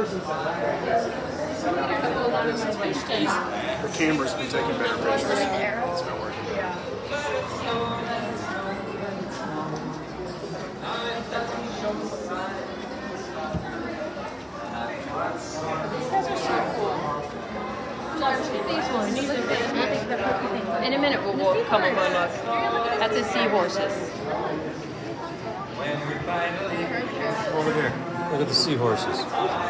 The camera's been taking better pictures. It's been working. In a minute, we'll walk, come over and look at the seahorses. Over here. Look at the seahorses.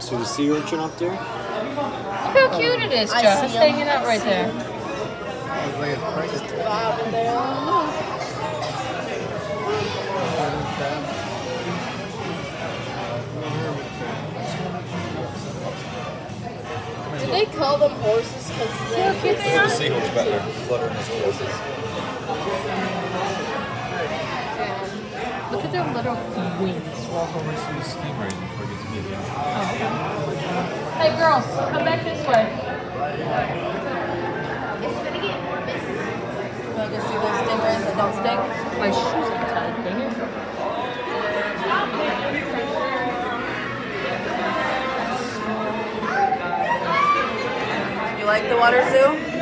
See the sea urchin up there? Look how cute it is, I Joe. see hanging out right there. Vibing. Do they call them horses because See how cute they are? seahorse back there fluttering his wings. Look at their little wings. Walk over and see the stingray before we get to meet. Hey, girls, come back this way. Want to see those stingrays that don't sting? My shoes are tied. Dang it. You like the water zoo?